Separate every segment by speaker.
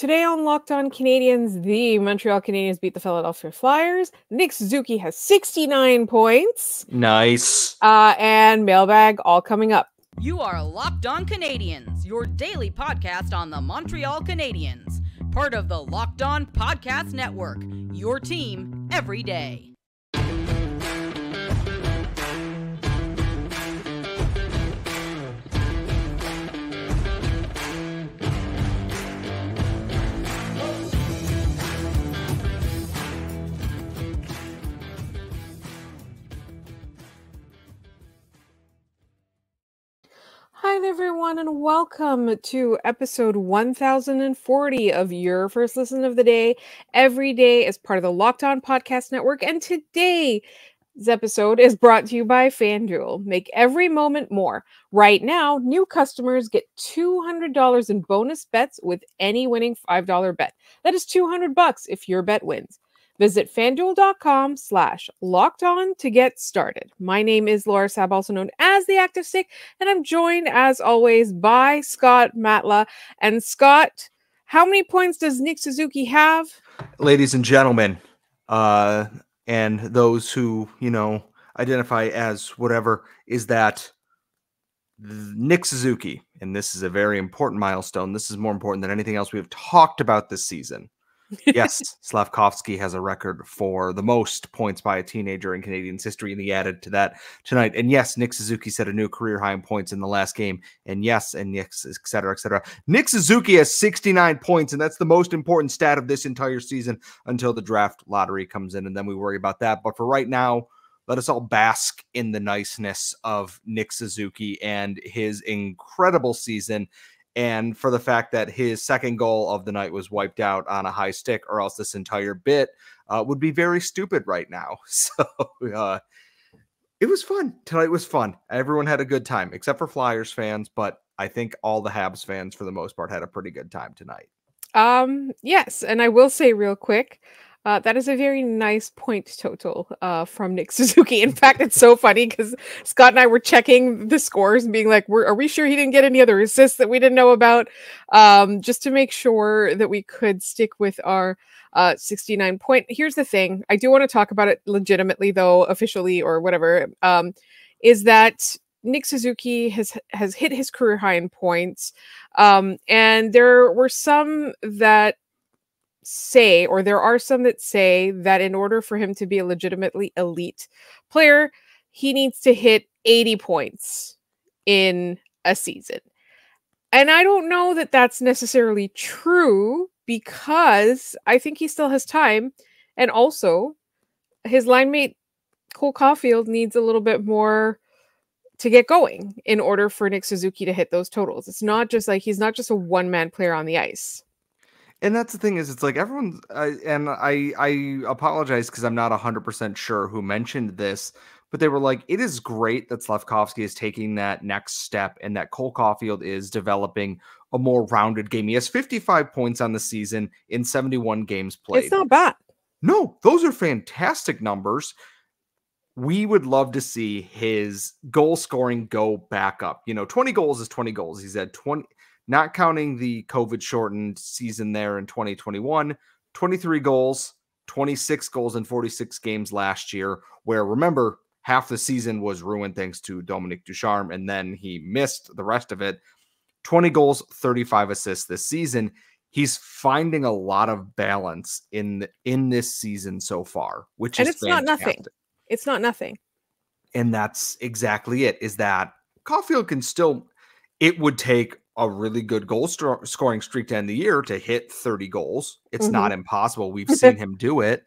Speaker 1: Today on Locked On Canadiens, the Montreal Canadiens beat the Philadelphia Flyers. Nick Suzuki has 69 points.
Speaker 2: Nice.
Speaker 1: Uh, and mailbag all coming up.
Speaker 3: You are Locked On Canadiens, your daily podcast on the Montreal Canadiens, part of the Locked On Podcast Network, your team every day.
Speaker 1: Hi everyone, and welcome to episode 1040 of your first listen of the day every day as part of the Locked On Podcast Network. And today's episode is brought to you by FanDuel. Make every moment more. Right now, new customers get $200 in bonus bets with any winning $5 bet. That is 200 bucks if your bet wins. Visit fanduel.com slash locked on to get started. My name is Laura Sab, also known as the Active Stick, and I'm joined as always by Scott Matla. And Scott, how many points does Nick Suzuki have?
Speaker 2: Ladies and gentlemen, uh, and those who, you know, identify as whatever, is that Nick Suzuki, and this is a very important milestone. This is more important than anything else we have talked about this season yes, Slafkovsky has a record for the most points by a teenager in Canadiens history, and he added to that tonight. And yes, Nick Suzuki set a new career high in points in the last game. And yes, and yes, et cetera, et cetera. Nick Suzuki has 69 points, and that's the most important stat of this entire season until the draft lottery comes in, and then we worry about that. But for right now, let us all bask in the niceness of Nick Suzuki and his incredible season and for the fact that his second goal of the night was wiped out on a high stick, or else this entire bit uh, would be very stupid right now. So uh, it was fun. Tonight was fun. Everyone had a good time, except for Flyers fans, but I think all the Habs fans, for the most part, had a pretty good time tonight.
Speaker 1: Um, yes, and I will say real quick, uh, that is a very nice point total uh, from Nick Suzuki. In fact, it's so funny because Scott and I were checking the scores and being like, "Are we sure he didn't get any other assists that we didn't know about?" Um, just to make sure that we could stick with our uh, 69 point. Here's the thing: I do want to talk about it legitimately, though, officially or whatever. Um, is that Nick Suzuki has has hit his career high in points, um, and there were some that say, or there are some that say, that in order for him to be a legitimately elite player, he needs to hit 80 points in a season. And I don't know that that's necessarily true because I think he still has time. And also, his line mate, Cole Caufield, needs a little bit more to get going in order for Nick Suzuki to hit those totals. It's not just like he's not just a one man player on the ice
Speaker 2: and that's the thing is it's like everyone uh, and i i apologize because i'm not 100% sure who mentioned this but they were like it is great that Slafkovsky is taking that next step and that Cole Caufield is developing a more rounded game. He has 55 points on the season in 71 games played.
Speaker 1: It's not bad.
Speaker 2: No, those are fantastic numbers. We would love to see his goal scoring go back up. You know, 20 goals is 20 goals. He's had 20 not counting the COVID shortened season there in 2021, 23 goals, 26 goals in 46 games last year, where remember, half the season was ruined thanks to Dominique Ducharme, and then he missed the rest of it. 20 goals, 35 assists this season. He's finding a lot of balance in in this season so far, which
Speaker 1: and
Speaker 2: is
Speaker 1: it's fantastic. not nothing. It's not nothing.
Speaker 2: And that's exactly it. Is that Caufield can still it would take a really good goal st- scoring streak to end the year to hit 30 goals. It's mm-hmm. not impossible. We've seen him do it,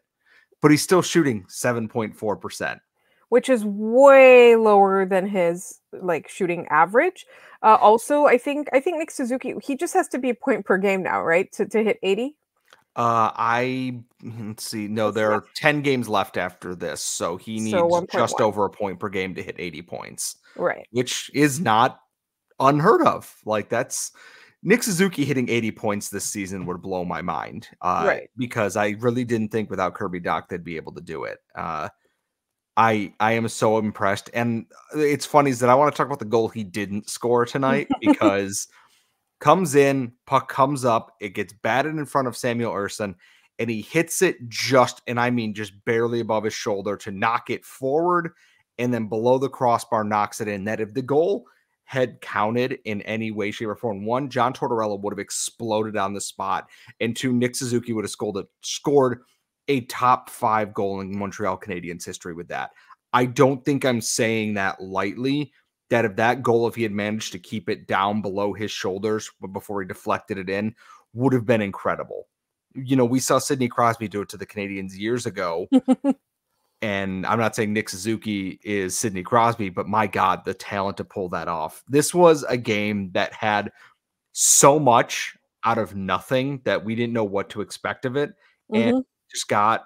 Speaker 2: but he's still shooting 7.4%,
Speaker 1: which is way lower than his like shooting average. Uh, also, I think I think Nick Suzuki he just has to be a point per game now, right? To to hit 80.
Speaker 2: Uh, I let's see. No, there are 10 games left after this, so he needs so just over a point per game to hit 80 points.
Speaker 1: Right.
Speaker 2: Which is not unheard of. Like that's Nick Suzuki hitting 80 points this season would blow my mind. Uh, right. Because I really didn't think without Kirby Dach they'd be able to do it. Uh, I I am so impressed, and it's funny is that I want to talk about the goal he didn't score tonight because comes in, puck comes up, it gets batted in front of Samuel Ersson, and he hits it just, and I mean just barely above his shoulder to knock it forward and then below the crossbar knocks it in. That if the goal had counted in any way, shape, or form, one, John Tortorella would have exploded on the spot, and two, Nick Suzuki would have scored, scored a top five goal in Montreal Canadiens history with that. I don't think I'm saying that lightly. That if that goal, if he had managed to keep it down below his shoulders before he deflected it in, would have been incredible. You know, we saw Sidney Crosby do it to the Canadiens years ago. and I'm not saying Nick Suzuki is Sidney Crosby, but my God, the talent to pull that off. This was a game that had so much out of nothing that we didn't know what to expect of it. Mm-hmm. And just got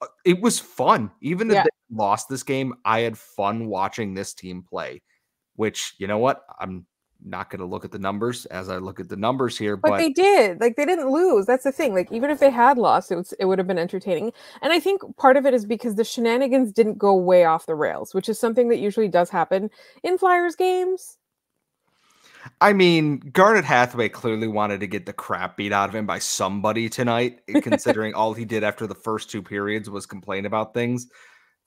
Speaker 2: uh, it was fun. Even if yeah. they lost this game, I had fun watching this team play. Which you know what? I'm not going to look at the numbers as I look at the numbers here,
Speaker 1: but,
Speaker 2: but,
Speaker 1: they did. Like they didn't lose. That's the thing. Like even if they had lost, it was it would have been entertaining. And I think part of it is because the shenanigans didn't go way off the rails, which is something that usually does happen in Flyers games.
Speaker 2: I mean, Garnet Hathaway clearly wanted to get the crap beat out of him by somebody tonight, eh, considering all he did after the first two periods was complain about things.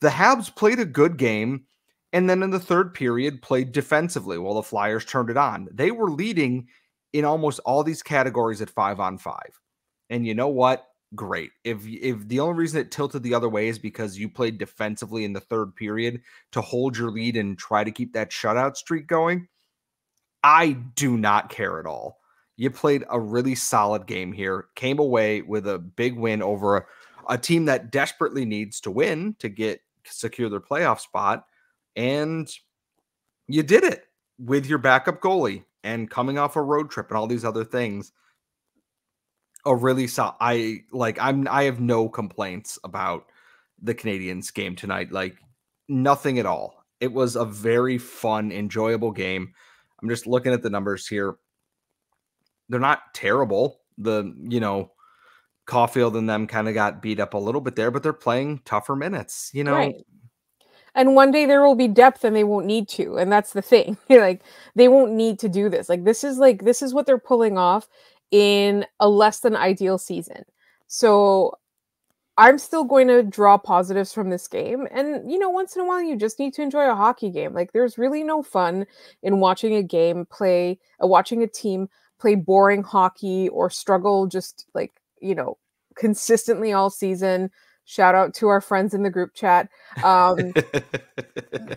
Speaker 2: The Habs played a good game, and then in the third period, played defensively while the Flyers turned it on. They were leading in almost all these categories at five on five. And you know what? Great. If if the only reason it tilted the other way is because you played defensively in the third period to hold your lead and try to keep that shutout streak going, I do not care at all. You played a really solid game here, came away with a big win over a, a team that desperately needs to win to get secure their playoff spot. And you did it with your backup goalie and coming off a road trip and all these other things. A really solid. I like. I'm. I have no complaints about the Canadiens game tonight. Like nothing at all. It was a very fun, enjoyable game. I'm just looking at the numbers here. They're not terrible. The, you know, Caufield and them kind of got beat up a little bit there, but they're playing tougher minutes, you know. Right.
Speaker 1: And one day there will be depth and they won't need to. And that's the thing. like they won't need to do this. Like this is like this is what they're pulling off in a less than ideal season. So I'm still going to draw positives from this game. And, you know, once in a while, you just need to enjoy a hockey game. Like, there's really no fun in watching a game play, uh, watching a team play boring hockey or struggle just like, you know, consistently all season shout out to our friends in the group chat. Um,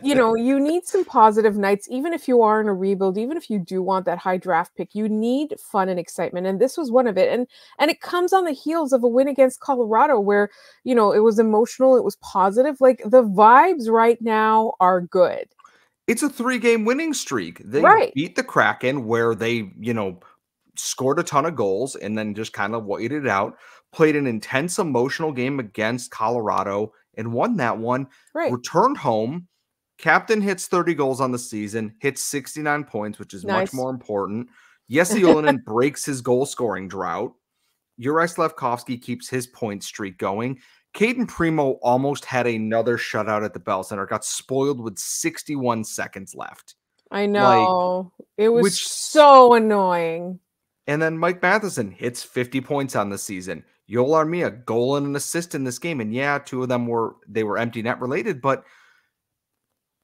Speaker 1: you know you need some positive nights even if you are in a rebuild even if you do want that high draft pick you need fun and excitement and this was one of it and and it comes on the heels of a win against colorado where you know it was emotional it was positive like the vibes right now are good.
Speaker 2: It's a three game winning streak. They right. beat the kraken where they you know scored a ton of goals and then just kind of waited it out played an intense emotional game against Colorado and won that one. Right. Returned home. Captain hits 30 goals on the season, hits 69 points, which is nice. much more important. Jesse Ylönen breaks his goal scoring drought. Juraj Slafkovsky keeps his point streak going. Cayden Primeau almost had another shutout at the Bell Center, got spoiled with 61 seconds left.
Speaker 1: I know. Like, it was which, so annoying.
Speaker 2: And then Mike Matheson hits 50 points on the season. Joel Armia, goal and an assist in this game. And yeah, two of them were they were empty net related, but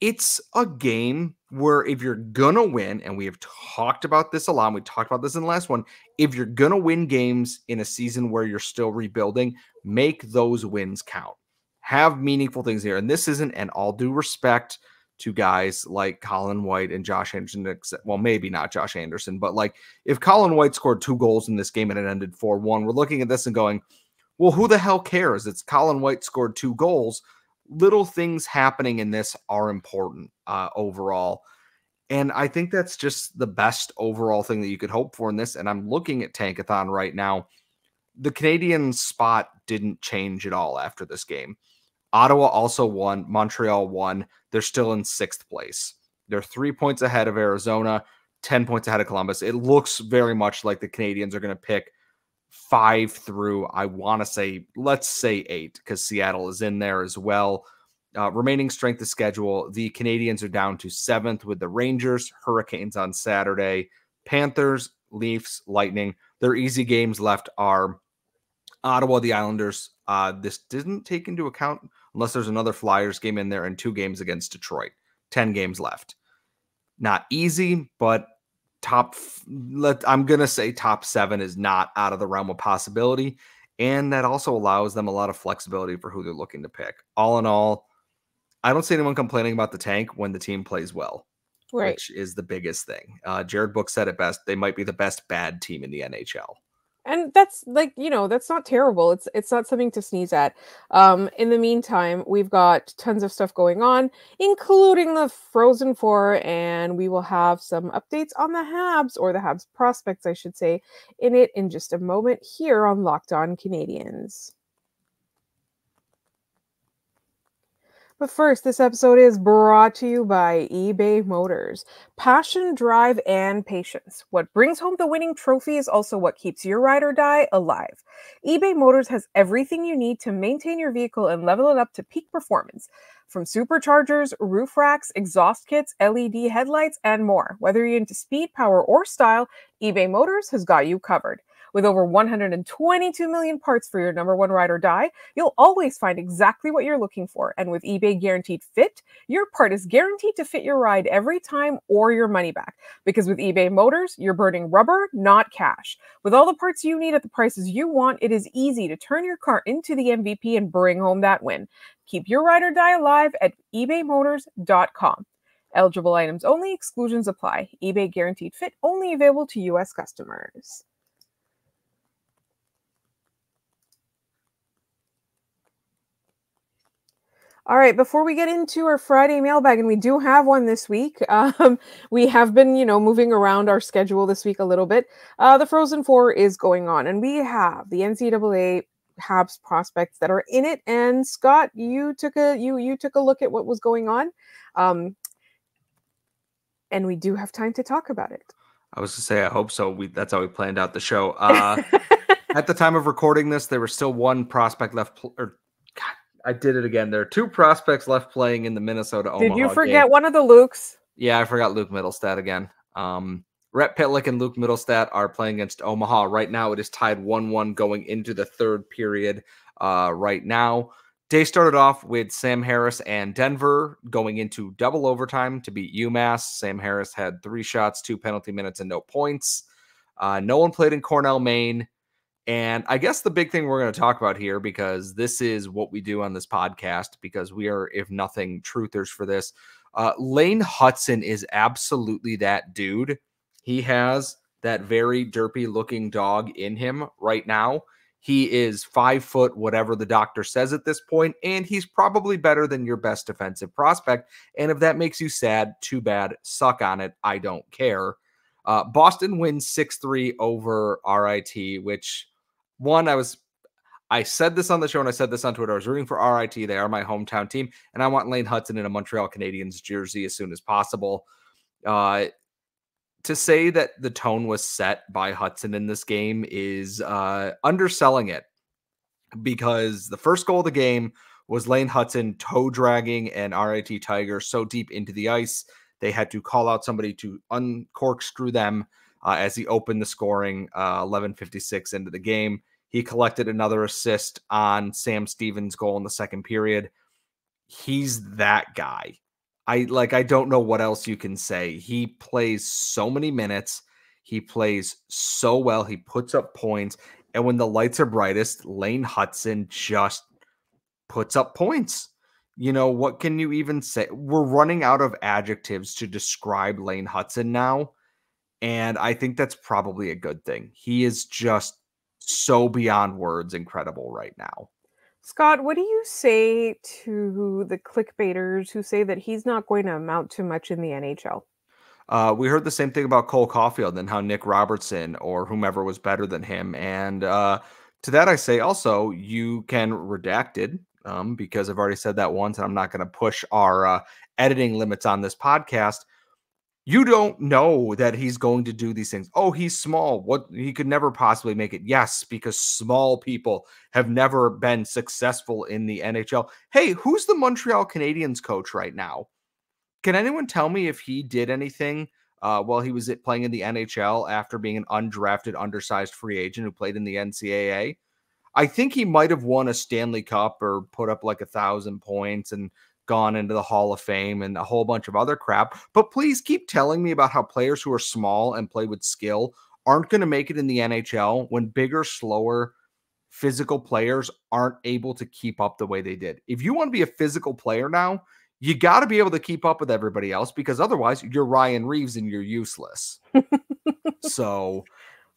Speaker 2: it's a game where if you're gonna win, and we have talked about this a lot, and we talked about this in the last one. If you're gonna win games in a season where you're still rebuilding, make those wins count. Have meaningful things here. And this isn't, and all due respect to guys like Colin White and Josh Anderson. Well, maybe not Josh Anderson, but like if Colin White scored two goals in this game and it ended 4 1, we're looking at this and going, well, who the hell cares? It's Colin White scored two goals. Little things happening in this are important uh, overall. And I think that's just the best overall thing that you could hope for in this. And I'm looking at Tankathon right now. The Canadian spot didn't change at all after this game. Ottawa also won. Montreal won. They're still in sixth place. They're three points ahead of Arizona, 10 points ahead of Columbus. It looks very much like the Canadiens are going to pick five through, I want to say, let's say eight, because Seattle is in there as well. Uh, remaining strength of schedule, the Canadiens are down to seventh with the Rangers, Hurricanes on Saturday, Panthers, Leafs, Lightning. Their easy games left are Ottawa, the Islanders. Uh, this didn't take into account unless there's another Flyers game in there and two games against Detroit. 10 games left. Not easy, but top let I'm going to say top 7 is not out of the realm of possibility and that also allows them a lot of flexibility for who they're looking to pick. All in all, I don't see anyone complaining about the tank when the team plays well,
Speaker 1: Right.
Speaker 2: which is the biggest thing. Uh, Jared Book said it best. They might be the best bad team in the NHL.
Speaker 1: And that's like you know that's not terrible it's it's not something to sneeze at. Um in the meantime we've got tons of stuff going on including the frozen four and we will have some updates on the habs or the habs prospects i should say in it in just a moment here on locked on canadiens But first, this episode is brought to you by eBay Motors. Passion, drive, and patience. What brings home the winning trophy is also what keeps your ride or die alive. eBay Motors has everything you need to maintain your vehicle and level it up to peak performance. From superchargers, roof racks, exhaust kits, LED headlights, and more. Whether you're into speed, power, or style, eBay Motors has got you covered. With over 122 million parts for your number one ride or die, you'll always find exactly what you're looking for. And with eBay Guaranteed Fit, your part is guaranteed to fit your ride every time or your money back. Because with eBay Motors, you're burning rubber, not cash. With all the parts you need at the prices you want, it is easy to turn your car into the MVP and bring home that win. Keep your ride or die alive at ebaymotors.com. Eligible items only, exclusions apply. eBay Guaranteed Fit only available to U.S. customers. All right, before we get into our Friday mailbag, and we do have one this week, um, we have been, you know, moving around our schedule this week a little bit. Uh, the Frozen Four is going on, and we have the NCAA Habs prospects that are in it. And Scott, you took a you you took a look at what was going on, um, and we do have time to talk about it.
Speaker 2: I was to say, I hope so. We that's how we planned out the show. Uh, at the time of recording this, there was still one prospect left. Pl- or I did it again. There are two prospects left playing in the Minnesota.
Speaker 1: Did you forget
Speaker 2: game.
Speaker 1: one of the Lukes?
Speaker 2: Yeah, I forgot Luke Mittelstadt again. Um, Rhett Pitlick and Luke Mittelstadt are playing against Omaha right now. It is tied one-one going into the third period. Uh, right now, day started off with Sam Harris and Denver going into double overtime to beat UMass. Sam Harris had three shots, two penalty minutes, and no points. Uh, no one played in Cornell, Maine. And I guess the big thing we're going to talk about here, because this is what we do on this podcast, because we are, if nothing, truthers for this. Uh, Lane Hutson is absolutely that dude. He has that very derpy looking dog in him right now. He is five foot, whatever the doctor says at this point, and he's probably better than your best defensive prospect. And if that makes you sad, too bad. Suck on it. I don't care. Uh, Boston wins 6 3 over RIT, which one, I was, I said this on the show and I said this on Twitter. I was rooting for RIT. They are my hometown team, and I want Lane Hutson in a Montreal Canadiens jersey as soon as possible. Uh, to say that the tone was set by Hutson in this game is uh, underselling it because the first goal of the game was Lane Hutson toe dragging an RIT Tiger so deep into the ice they had to call out somebody to uncorkscrew them uh, as he opened the scoring uh, 11:56 into the game. He collected another assist on Sam Stevens' goal in the second period. He's that guy. I like I don't know what else you can say. He plays so many minutes. He plays so well. He puts up points. And when the lights are brightest, Lane Hutson just puts up points. You know, what can you even say? We're running out of adjectives to describe Lane Hutson now. And I think that's probably a good thing. He is just so beyond words incredible right now.
Speaker 1: Scott, what do you say to the clickbaiters who say that he's not going to amount to much in the NHL?
Speaker 2: Uh, we heard the same thing about Cole Caufield and how Nick Robertson or whomever was better than him. And uh, to that, I say also, you can redacted um, because I've already said that once, and I'm not going to push our uh, editing limits on this podcast. You don't know that he's going to do these things. Oh, he's small. What he could never possibly make it. Yes, because small people have never been successful in the NHL. Hey, who's the Montreal Canadiens coach right now? Can anyone tell me if he did anything uh, while he was playing in the NHL after being an undrafted, undersized free agent who played in the NCAA. I think he might have won a Stanley Cup or put up like a thousand points and gone into the Hall of Fame and a whole bunch of other crap. But please keep telling me about how players who are small and play with skill aren't going to make it in the NHL when bigger, slower, physical players aren't able to keep up the way they did. If you want to be a physical player now, you got to be able to keep up with everybody else because otherwise you're Ryan Reaves and you're useless. so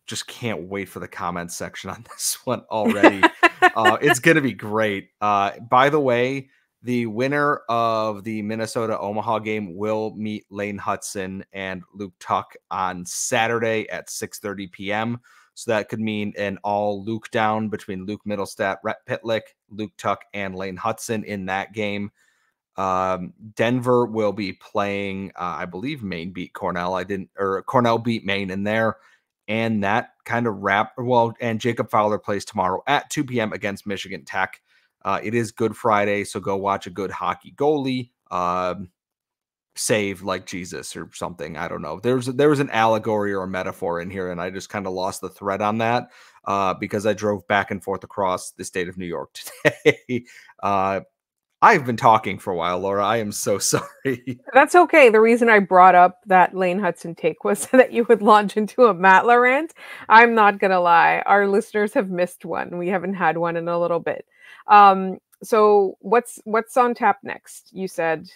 Speaker 2: just can't wait for the comments section on this one already. uh, it's going to be great. Uh, by the way, the winner of the Minnesota Omaha game will meet Lane Hutson and Luke Tuck on Saturday at 6:30 p.m. So that could mean an all Luke down between Luke Mittelstadt, Rhett Pitlick, Luke Tuck, and Lane Hutson in that game. Um, Denver will be playing, uh, I believe Maine beat Cornell. I didn't, or Cornell beat Maine in there. And that kind of wrap, well, and Jacob Fowler plays tomorrow at 2 p.m. against Michigan Tech. Uh, it is Good Friday, so go watch a good hockey goalie. Um, save like Jesus or something. I don't know. There's there was an allegory or a metaphor in here, and I just kind of lost the thread on that uh, because I drove back and forth across the state of New York today. uh, I've been talking for a while, Laura. I am so sorry.
Speaker 1: That's okay. The reason I brought up that Lane Hutson take was so that you would launch into a Matla rant. I'm not gonna lie. Our listeners have missed one. We haven't had one in a little bit. Um, so what's what's on tap next? You said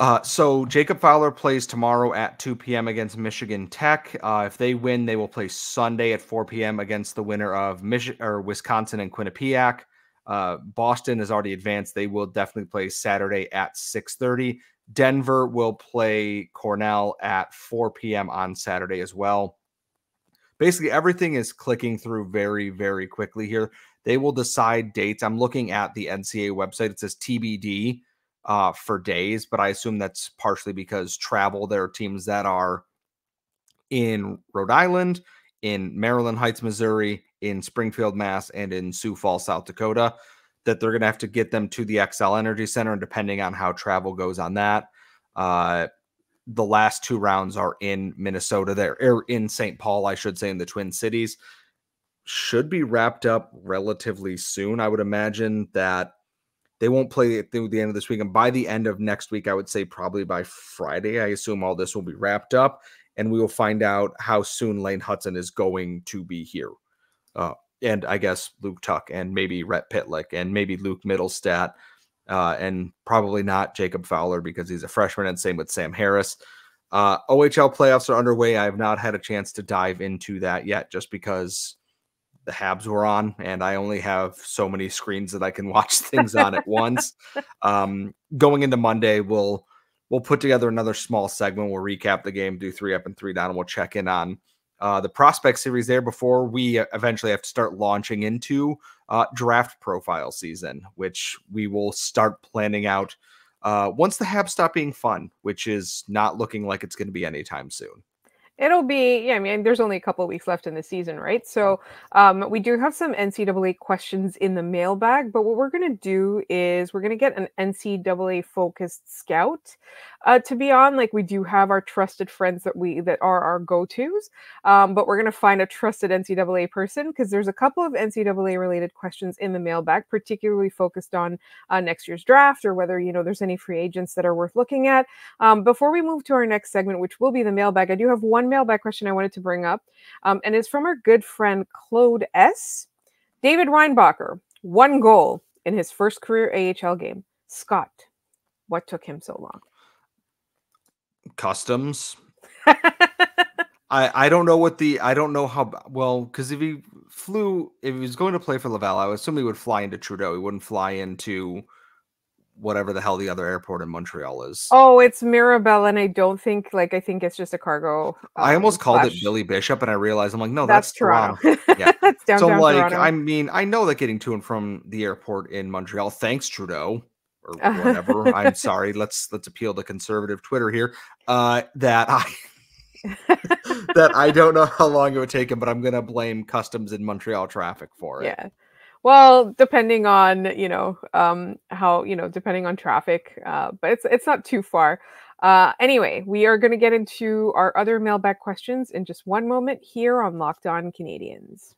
Speaker 2: uh, so Jacob Fowler plays tomorrow at 2 p.m. against Michigan Tech. Uh, if they win, they will play Sunday at 4 p.m. against the winner of Mich- or Wisconsin and Quinnipiac. Uh, Boston has already advanced. They will definitely play Saturday at 6:30. Denver will play Cornell at 4 p.m. on Saturday as well. Basically, everything is clicking through very, very quickly here. They will decide dates. I'm looking at the NCAA website. It says TBD uh, for days, but I assume that's partially because travel. There are teams that are in Rhode Island, in Maryland Heights, Missouri, in Springfield, Mass, and in Sioux Falls, South Dakota. That they're going to have to get them to the Xcel Energy Center, and depending on how travel goes on that, uh, the last two rounds are in Minnesota. There, or in St. Paul, I should say, in the Twin Cities. Should be wrapped up relatively soon. I would imagine that they won't play through the end of this week. And by the end of next week, I would say probably by Friday, I assume all this will be wrapped up and we will find out how soon Lane Hutson is going to be here. Uh, and I guess Luke Tuck and maybe Rhett Pitlick and maybe Luke Mittelstadt uh, and probably not Jacob Fowler because he's a freshman and same with Sam Harris. Uh, OHL playoffs are underway. I have not had a chance to dive into that yet just because the Habs were on, and I only have so many screens that I can watch things on at once. Um, going into Monday, we'll we'll put together another small segment. We'll recap the game, do three up and three down, and we'll check in on uh, the prospect series there before we eventually have to start launching into uh, draft profile season, which we will start planning out uh, once the Habs stop being fun, which is not looking like it's going to be anytime soon.
Speaker 1: It'll be, yeah, I mean, there's only a couple weeks left in the season, right? So um, we do have some NCAA questions in the mailbag, but what we're going to do is we're going to get an NCAA focused scout uh, to be on. Like we do have our trusted friends that we that are our go tos, um, but we're gonna find a trusted NCAA person because there's a couple of NCAA related questions in the mailbag, particularly focused on uh, next year's draft or whether you know there's any free agents that are worth looking at. Um, before we move to our next segment, which will be the mailbag, I do have one mailbag question I wanted to bring up, um, and it's from our good friend Claude S. David Reinbacher, one goal in his first career AHL game. Scott, what took him so long?
Speaker 2: Customs. I I don't know what the I don't know how well because if he flew if he was going to play for Laval, I would assume he would fly into Trudeau. He wouldn't fly into whatever the hell the other airport in Montreal is.
Speaker 1: Oh, it's Mirabel, and I don't think like I think it's just a cargo.
Speaker 2: Um, I almost called it Billy Bishop, and I realized I'm like, no, that's, that's Toronto.
Speaker 1: Toronto. yeah, that's
Speaker 2: downtown
Speaker 1: so
Speaker 2: like
Speaker 1: Toronto.
Speaker 2: I mean, I know that getting to and from the airport in Montreal, thanks Trudeau, or whatever. I'm sorry. Let's let's appeal to conservative Twitter here. Uh, that I that I don't know how long it would take him, but I'm gonna blame customs in Montreal traffic for it.
Speaker 1: Yeah. Well, depending on you know um, how you know depending on traffic, uh, but it's it's not too far. Uh, anyway, we are going to get into our other mailbag questions in just one moment here on Locked On Canadiens.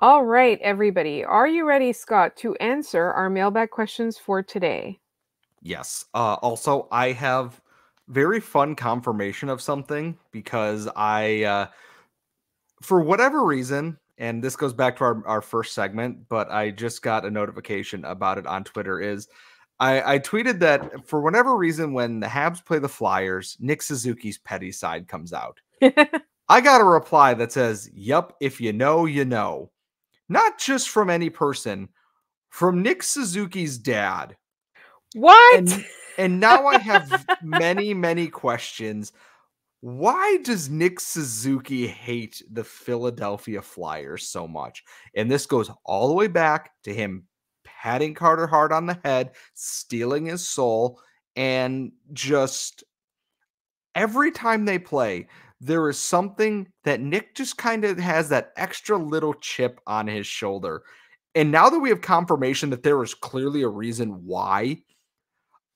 Speaker 1: All right, everybody. Are you ready, Scott, to answer our mailbag questions for today?
Speaker 2: Yes. Uh, also, I have very fun confirmation of something because I, uh, for whatever reason, and this goes back to our, our first segment, but I just got a notification about it on Twitter. Is I, I tweeted that for whatever reason, when the Habs play the Flyers, Nick Suzuki's petty side comes out. I got a reply that says, Yup, if you know, you know. Not just from any person, from Nick Suzuki's dad.
Speaker 1: What?
Speaker 2: And, and now I have many, many questions. Why does Nick Suzuki hate the Philadelphia Flyers so much? And this goes all the way back to him patting Carter Hart on the head, stealing his soul, and just every time they play, there is something that Nick just kind of has that extra little chip on his shoulder. And now that we have confirmation that there is clearly a reason why,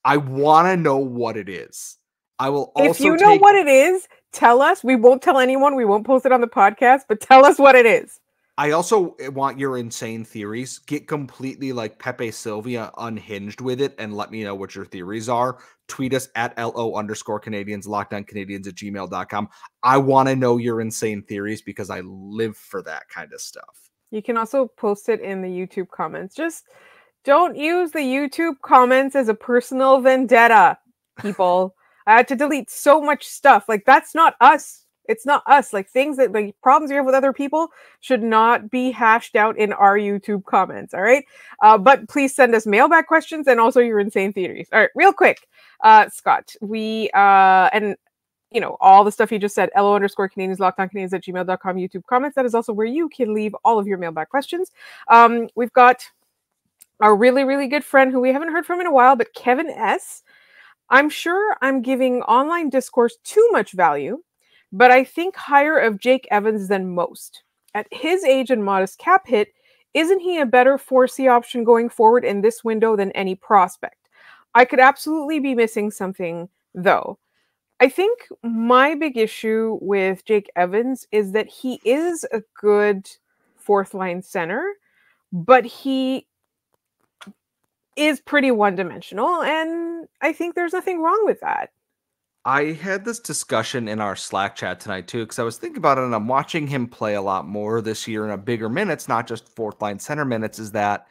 Speaker 2: I want to know what it is. I will also
Speaker 1: If you know
Speaker 2: take-
Speaker 1: what it is, tell us. We won't tell anyone. We won't post it on the podcast, but tell us what it is.
Speaker 2: I also eh, want your insane theories. Get completely like Pepe Sylvia unhinged with it and let me know what your theories are. Tweet us at LO underscore Canadians, lockdown Canadians at gmail.com. I want to know your insane theories because I live for that kind of stuff.
Speaker 1: You can also post it in the YouTube comments. Just don't use the YouTube comments as a personal vendetta, people. I had to delete so much stuff. Like that's not us. It's not us. Like things that like problems you have with other people should not be hashed out in our YouTube comments. All right. Uh, but please send us mailbag questions and also your insane theories. All right, real quick, uh, Scott. We uh, and you know, all the stuff you just said, LO underscore Canadians, locked on Canadians at gmail.com, YouTube comments. That is also where you can leave all of your mailbag questions. Um, we've got our really, really good friend who we haven't heard from in a while, but Kevin S. I'm sure I'm giving online discourse too much value, but I think higher of Jake Evans than most. At his age and modest cap hit, isn't he a better 4C option going forward in this window than any prospect? I could absolutely be missing something, though. I think my big issue with Jake Evans is that he is a good fourth line center, but he is pretty one dimensional. And I think there's nothing wrong with that.
Speaker 2: I had this discussion in our Slack chat tonight too, because I was thinking about it and I'm watching him play a lot more this year in a bigger minutes, not just fourth line center minutes, is that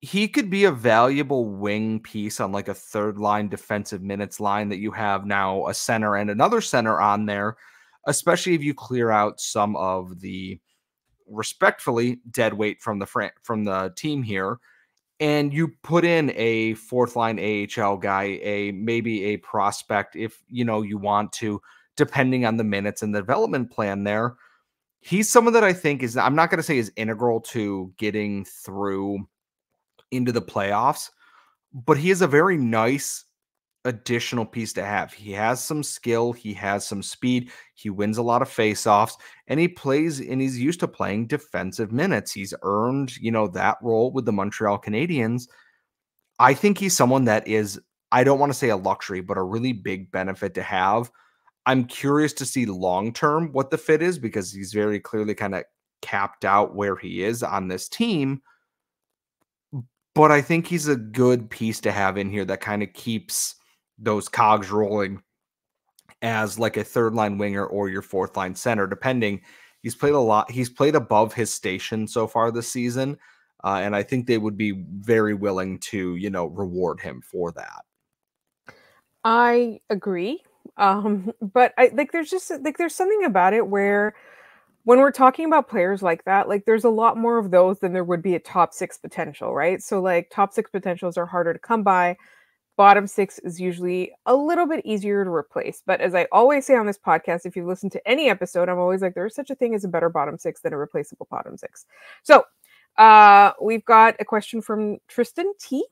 Speaker 2: he could be a valuable wing piece on like a third line defensive minutes line that you have now a center and another center on there, especially if you clear out some of the respectfully dead weight from the fran- from the team here and you put in a fourth line AHL guy, a maybe a prospect if you know you want to, depending on the minutes and the development plan there. He's someone that I think is I'm not going to say is integral to getting through into the playoffs, but he is a very nice additional piece to have. He has some skill, he has some speed, he wins a lot of faceoffs, and he plays and he's used to playing defensive minutes. He's earned, you know, that role with the Montreal Canadiens. I think he's someone that is I don't want to say a luxury, but a really big benefit to have. I'm curious to see long term what the fit is because he's very clearly kind of capped out where he is on this team. But I think he's a good piece to have in here that kind of keeps those cogs rolling as like a third line winger or your fourth line center, depending. He's played a lot. He's played above his station so far this season, uh, and I think they would be very willing to, you know, reward him for that.
Speaker 1: I agree. Um, but I like there's just like there's something about it where when we're talking about players like that, like there's a lot more of those than there would be a top six potential, right? So like top six potentials are harder to come by. Bottom six is usually a little bit easier to replace. But as I always say on this podcast, if you listen to any episode, I'm always like, there is such a thing as a better bottom six than a replaceable bottom six. So uh, we've got a question from Tristan T.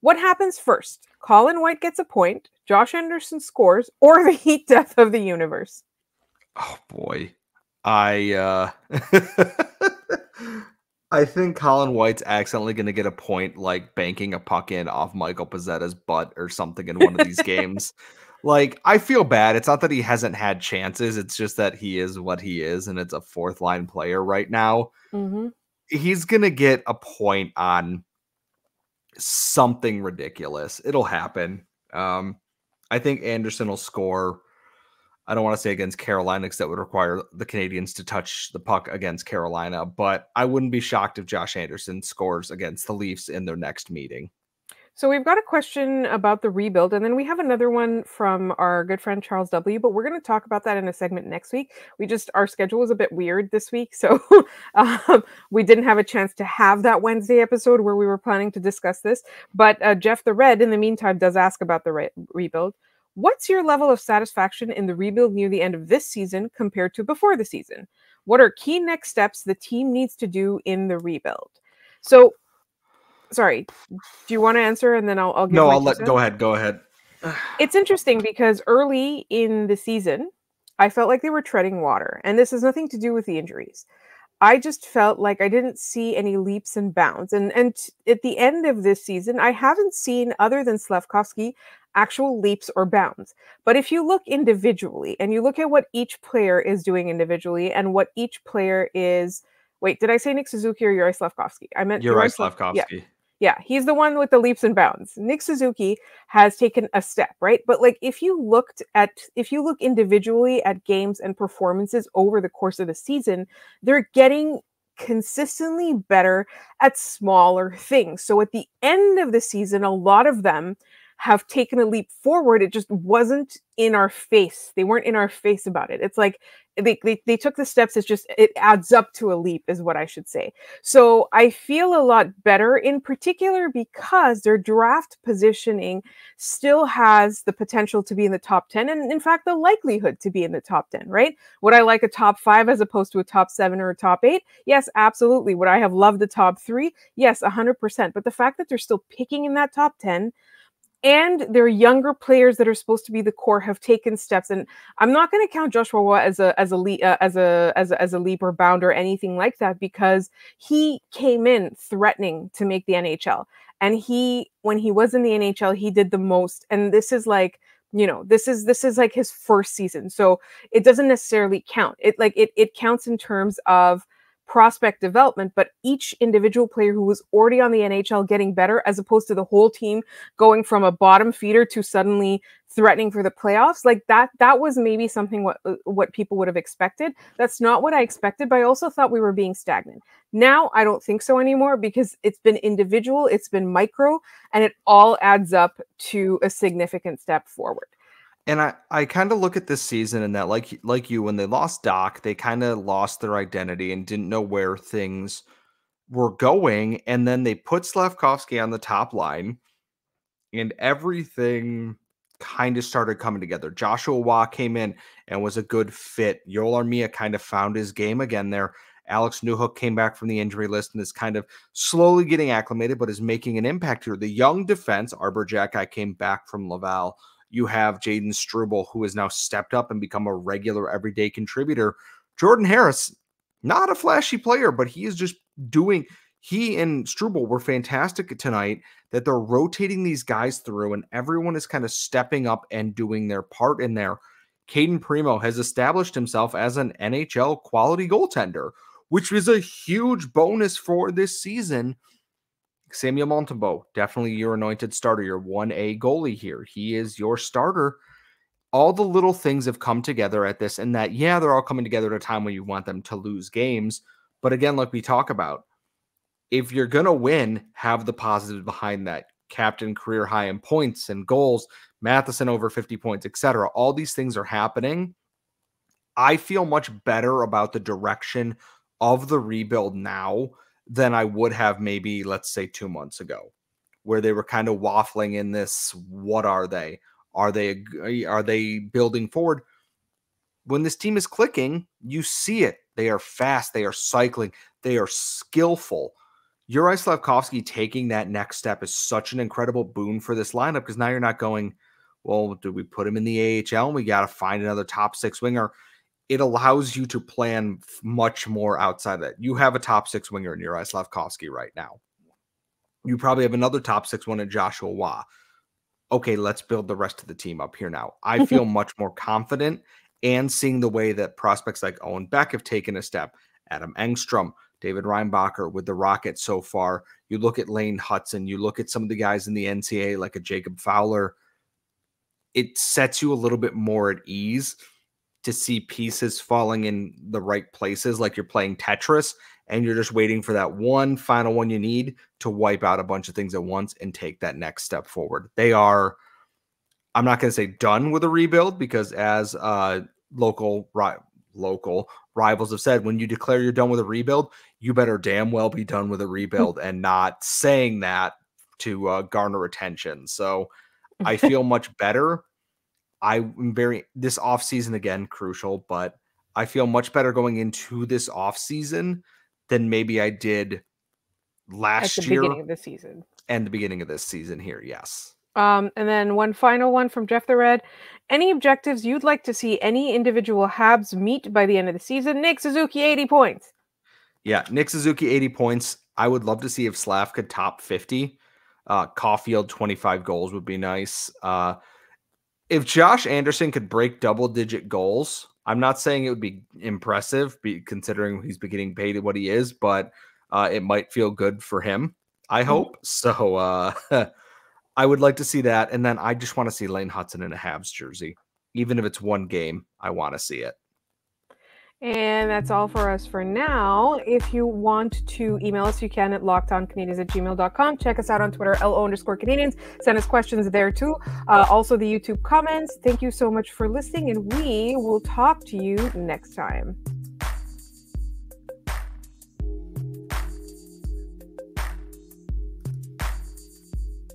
Speaker 1: What happens first? Colin White gets a point, Josh Anderson scores, or the heat death of the universe?
Speaker 2: Oh boy. I uh I think Colin White's accidentally going to get a point like banking a puck in off Michael Pezzetta's butt or something in one of these games. Like, I feel bad. It's not that he hasn't had chances, it's just that he is what he is, and it's a fourth line player right now.
Speaker 1: Mm-hmm.
Speaker 2: He's going to get a point on something ridiculous. It'll happen. Um, I think Anderson will score. I don't want to say against Carolina because that would require the Canadiens to touch the puck against Carolina, but I wouldn't be shocked if Josh Anderson scores against the Leafs in their next meeting.
Speaker 1: So we've got a question about the rebuild, and then we have another one from our good friend Charles W. But we're going to talk about that in a segment next week. We just our schedule was a bit weird this week, so um, we didn't have a chance to have that Wednesday episode where we were planning to discuss this. But uh, Jeff the Red, in the meantime, does ask about the re- rebuild. What's your level of satisfaction in the rebuild near the end of this season compared to before the season? What are key next steps the team needs to do in the rebuild? So sorry, do you want to answer and then I'll, I'll give
Speaker 2: no, I'll let go ahead. Go ahead.
Speaker 1: It's interesting because early in the season, I felt like they were treading water, and this has nothing to do with the injuries. I just felt like I didn't see any leaps and bounds, and and at the end of this season, I haven't seen other than Slafkovsky actual leaps or bounds. But if you look individually and you look at what each player is doing individually and what each player is Wait, did I say Nick Suzuki or Yuri Slafkovsky? I meant
Speaker 2: Yuri
Speaker 1: Yuri
Speaker 2: Slafkovsky.
Speaker 1: Yeah, yeah, he's the one with the leaps and bounds. Nick Suzuki has taken a step, right? But like if you looked at if you look individually at games and performances over the course of the season, they're getting consistently better at smaller things. So at the end of the season, a lot of them have taken a leap forward. It just wasn't in our face. They weren't in our face about it. It's like they, they, they took the steps. It's just, it adds up to a leap, is what I should say. So I feel a lot better in particular because their draft positioning still has the potential to be in the top 10 and in fact the likelihood to be in the top 10 right would i like a top 5 as opposed to a top 7 or a top 8 yes absolutely would i have loved the top 3 yes 100% but the fact that they're still picking in that top 10 and their younger players that are supposed to be the core have taken steps and i'm not going to count joshua Roy as a as a le- uh, as a as a as a leap or bound or anything like that because he came in threatening to make the nhl and he when he was in the nhl he did the most and this is like you know this is this is like his first season. So it doesn't necessarily count. It like it, it counts in terms of prospect development, but each individual player who was already on the NHL getting better, as opposed to the whole team going from a bottom feeder to suddenly threatening for the playoffs, like that, that was maybe something what uh, what people would have expected. That's not what I expected, but I also thought we were being stagnant. Now I don't think so anymore because it's been individual, it's been micro, and it all adds up to a significant step forward
Speaker 2: and I, I kind of look at this season and that like like you when they lost Dach, they kind of lost their identity and didn't know where things were going. And then they put Slafkovsky on the top line, and everything kind of started coming together. Joshua Roy came in and was a good fit. Joel Armia kind of found his game again there. Alex Newhook came back from the injury list and is kind of slowly getting acclimated, but is making an impact here. The young defense, Arber Xhekaj, came back from Laval you have Jaden Struble, who has now stepped up and become a regular everyday contributor. Jordan Harris, not a flashy player, but he is just doing. He and Struble were fantastic tonight. That they're rotating these guys through, and everyone is kind of stepping up and doing their part in there. Cayden Primeau has established himself as an NHL quality goaltender, which was a huge bonus for this season Samuel Montembeault, definitely your anointed starter, your 1A goalie here. He is your starter. All the little things have come together at this, and that, yeah, they're all coming together at a time when you want them to lose games. But again, like we talk about, if you're going to win, have the positive behind that. Captain career high in points and goals, Matheson over 50 points, etc. All these things are happening. I feel much better about the direction of the rebuild now than I would have maybe, let's say, two months ago, where they were kind of waffling in this what are they? Are they are they building forward? When this team is clicking, you see it. They are fast, they are cycling, they are skillful. Yuri Slafkovsky taking that next step is such an incredible boon for this lineup because now you're not going, well, do we put him in the AHL and we got to find another top six winger? It allows you to plan much more outside of that. You have a top six winger in Juraj Slafkovsky right now. You probably have another top six one in Joshua Roy. Okay, let's build the rest of the team up here now. I feel much more confident and seeing the way that prospects like Owen Beck have taken a step, Adam Engstrom, David Reinbacher with the Rockets so far. You look at Lane Hutson, you look at some of the guys in the NCAA like a Jacob Fowler. It sets you a little bit more at ease to see pieces falling in the right places, like you're playing Tetris and you're just waiting for that one final one you need to wipe out a bunch of things at once and take that next step forward. They are, I'm not going to say done with a rebuild because as uh, local ri- local rivals have said, when you declare you're done with a rebuild, you better damn well be done with a rebuild and not saying that to uh, garner attention. So I feel much better. I'm very this off season again crucial, but I feel much better going into this off season than maybe I did last
Speaker 1: At the
Speaker 2: year
Speaker 1: beginning of the season.
Speaker 2: and the beginning of this season here. Yes.
Speaker 1: Um, and then one final one from Jeff the Red. Any objectives you'd like to see any individual Habs meet by the end of the season? Nick Suzuki, 80 points.
Speaker 2: Yeah, Nick Suzuki 80 points. I would love to see if Slav could top 50. Uh Caufield 25 goals would be nice. Uh if Josh Anderson could break double digit goals, I'm not saying it would be impressive be, considering he's been getting paid what he is, but uh, it might feel good for him. I hope so. Uh, I would like to see that, and then I just want to see Lane Hutson in a Habs jersey, even if it's one game. I want to see it.
Speaker 1: And that's all for us for now. If you want to email us, you can at lockedoncanadiens at gmail.com. Check us out on Twitter, LO underscore Canadiens. Send us questions there too. Uh, also, the YouTube comments. Thank you so much for listening, and we will talk to you next time.